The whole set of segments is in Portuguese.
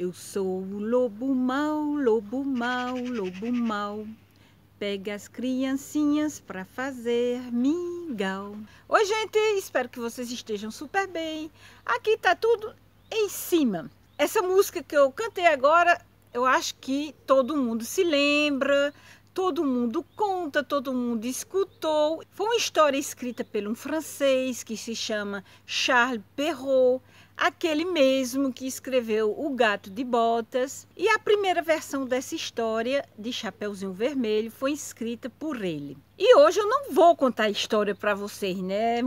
Eu sou o lobo mau, lobo mau, lobo mau. Pega as criancinhas para fazer mingau. Oi, gente, espero que vocês estejam super bem. Aqui tá tudo em cima. Essa música que eu cantei agora, eu acho que todo mundo se lembra, todo mundo conta, todo mundo escutou. Foi uma história escrita por um francês que se chama Charles Perrault aquele mesmo que escreveu O Gato de Botas, e a primeira versão dessa história de Chapeuzinho Vermelho foi escrita por ele. E hoje eu não vou contar a história para vocês, né?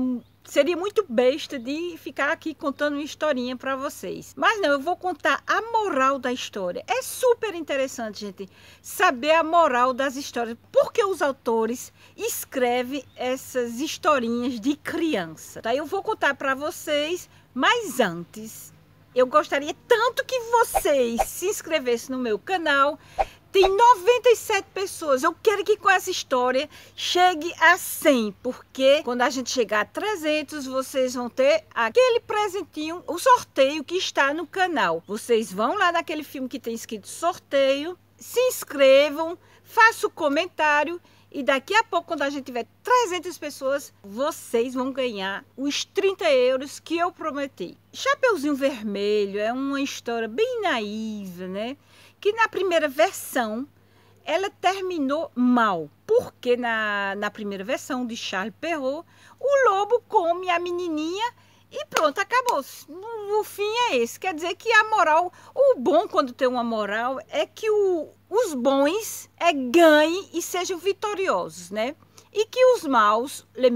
Seria muito besta de ficar aqui contando uma historinha para vocês. Mas não, eu vou contar a moral da história. É super interessante, gente, saber a moral das histórias. Porque os autores escrevem essas historinhas de criança. Tá? Eu vou contar para vocês mas antes, eu gostaria tanto que vocês se inscrevessem no meu canal. Tem 97 pessoas. Eu quero que com essa história chegue a 100, porque quando a gente chegar a 300, vocês vão ter aquele presentinho, o sorteio que está no canal. Vocês vão lá naquele filme que tem escrito sorteio, se inscrevam, façam o comentário e daqui a pouco, quando a gente tiver 300 pessoas, vocês vão ganhar os 30 euros que eu prometi. Chapeuzinho Vermelho é uma história bem naiva, né? Que na primeira versão ela terminou mal. Porque na, na primeira versão de Charles Perrault, o lobo come a menininha e pronto, acabou. O, fim é esse. Quer dizer que a moral, o bom quando tem uma moral é que o, os bons é, ganhem e sejam vitoriosos, né? E que os maus, le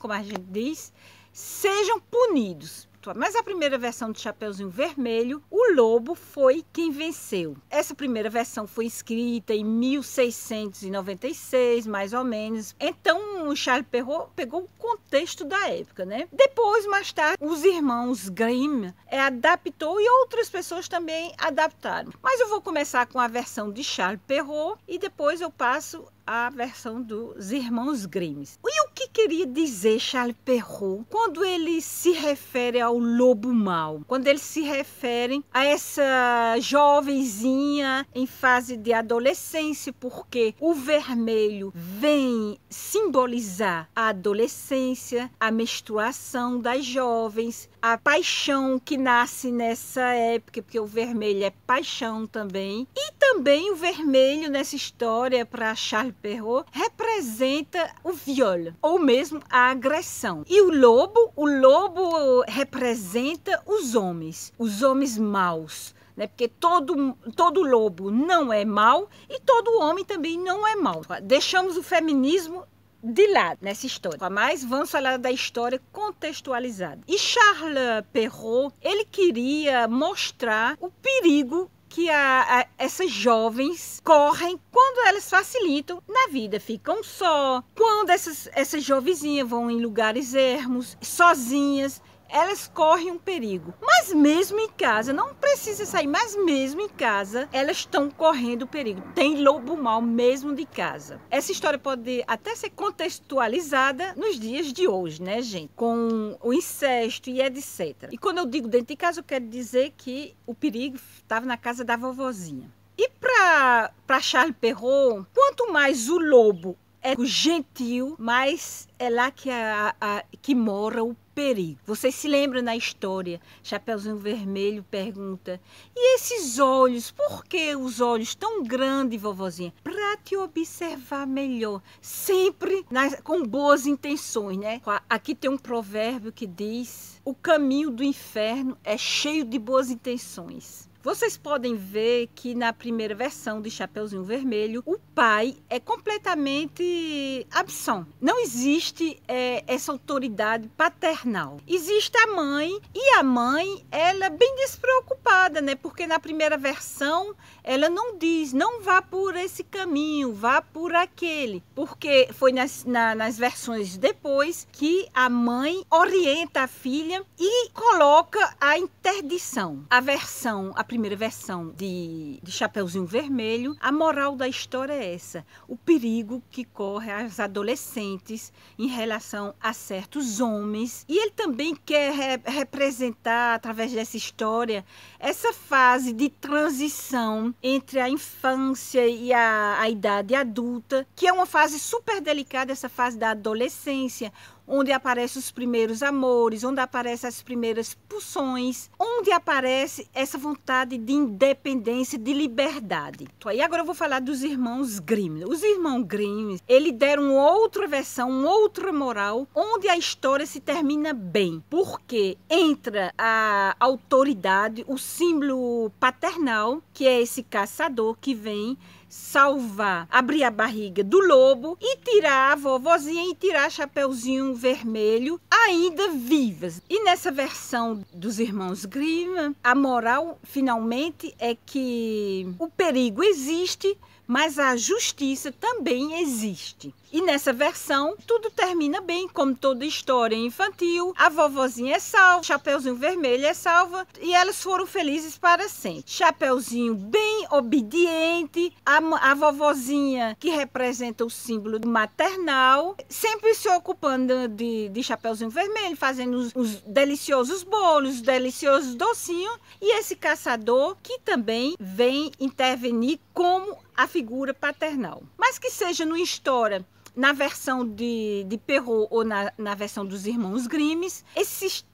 como a gente diz, sejam punidos. Mas a primeira versão do Chapeuzinho Vermelho, o lobo foi quem venceu. Essa primeira versão foi escrita em 1696, mais ou menos. Então, o Charles Perrault pegou o contexto da época, né? Depois, mais tarde, os irmãos Grimm é, adaptou e outras pessoas também adaptaram. Mas eu vou começar com a versão de Charles Perrault e depois eu passo a versão dos irmãos Grimm. E o que queria dizer Charles Perrault quando ele se refere ao lobo mau? Quando ele se refere a essa jovenzinha em fase de adolescência, porque o vermelho vem simbolizar a adolescência, a menstruação das jovens, a paixão que nasce nessa época, porque o vermelho é paixão também. E também o vermelho nessa história para Charles Perrault representa o viol, ou mesmo a agressão. E o lobo, o lobo representa os homens, os homens maus. Né? Porque todo, todo lobo não é mau e todo homem também não é mau. Deixamos o feminismo de lado nessa história, mas vamos falar da história contextualizada. E Charles Perrault, ele queria mostrar o perigo que a, a, essas jovens correm quando elas facilitam na vida, ficam só, quando essas, essas jovenzinhas vão em lugares ermos, sozinhas, elas correm um perigo. Mas mesmo em casa, não precisa sair, mas mesmo em casa, elas estão correndo perigo. Tem lobo mal mesmo de casa. Essa história pode até ser contextualizada nos dias de hoje, né, gente? Com o incesto e etc. E quando eu digo dentro de casa, eu quero dizer que o perigo estava na casa da vovozinha. E para Charles Perrault, quanto mais o lobo é gentil, mais é lá que, a, a, que mora o perigo. Vocês se lembram na história? Chapeuzinho Vermelho pergunta: E esses olhos? Por que os olhos tão grandes, vovozinha? Para te observar melhor. Sempre nas, com boas intenções, né? Aqui tem um provérbio que diz: O caminho do inferno é cheio de boas intenções. Vocês podem ver que na primeira versão de Chapeuzinho Vermelho, o pai é completamente absão. Não existe é, essa autoridade paternal. Existe a mãe e a mãe, ela é bem despreocupada, né? Porque na primeira versão ela não diz, não vá por esse caminho, vá por aquele. Porque foi nas, na, nas versões depois que a mãe orienta a filha e coloca a interdição. A versão, a primeira versão de, de Chapeuzinho Vermelho, a moral da história é essa: o perigo que corre às adolescentes em relação a certos homens. E ele também quer re representar, através dessa história, essa fase de transição entre a infância e a, a idade adulta, que é uma fase super delicada, essa fase da adolescência, onde aparecem os primeiros amores, onde aparecem as primeiras pulsões, onde aparece essa vontade de independência, de liberdade. Aí agora eu vou falar dos irmãos Grimm. Os irmãos Grimm, eles deram outra versão, outra moral, onde a história se termina bem, porque entra a autoridade, o símbolo paternal, que é esse caçador que vem salvar, abrir a barriga do lobo e tirar a vovozinha e tirar Chapeuzinho Vermelho ainda vivas. E nessa versão dos irmãos Grimm, a moral finalmente é que o perigo existe, mas a justiça também existe. E nessa versão, tudo termina bem, como toda história infantil. A vovozinha é salva, Chapeuzinho Vermelho é salva e elas foram felizes para sempre. Chapeuzinho bem obediente, a, a vovozinha que representa o símbolo maternal, sempre se ocupando de, de Chapeuzinho Vermelho, fazendo os, os deliciosos bolos, os deliciosos docinhos. E esse caçador que também vem intervenir como a figura paternal. Mas que seja numa história na versão de, de Perrault ou na, na versão dos irmãos Grimes, esses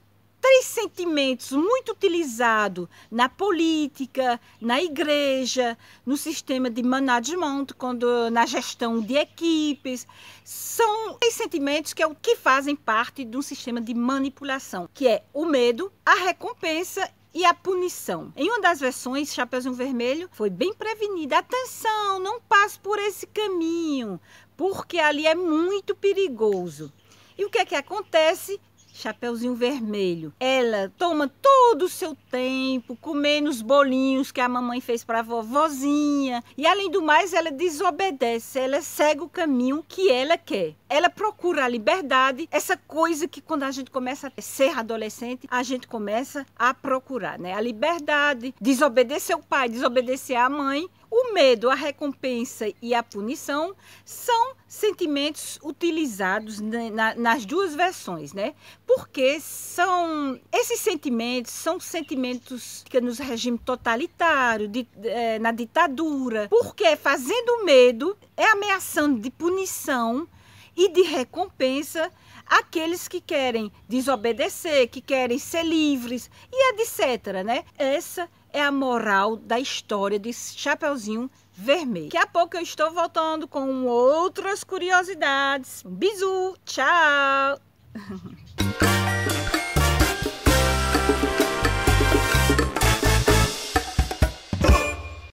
três sentimentos muito utilizados na política, na igreja, no sistema de management, quando, na gestão de equipes, são três sentimentos que é o que fazem parte de um sistema de manipulação, que é o medo, a recompensa e a punição. Em uma das versões, Chapeuzinho Vermelho foi bem prevenida. Atenção, não passe por esse caminho, porque ali é muito perigoso. E o que é que acontece? Chapeuzinho Vermelho. Ela toma todo o seu tempo comendo os bolinhos que a mamãe fez para a vovozinha. E além do mais, ela desobedece, ela segue o caminho que ela quer. Ela procura a liberdade, essa coisa que quando a gente começa a ser adolescente, a gente começa a procurar, né? A liberdade, desobedecer o pai, desobedecer a mãe o medo, a recompensa e a punição são sentimentos utilizados na, nas duas versões, né? Porque são esses sentimentos são sentimentos que nos regime totalitário, de, é, na ditadura, porque fazendo medo é ameaçando de punição e de recompensa aqueles que querem desobedecer, que querem ser livres e etc, né? Essa é a moral da história de Chapeuzinho Vermelho. Daqui a pouco eu estou voltando com outras curiosidades. Um bisu, tchau!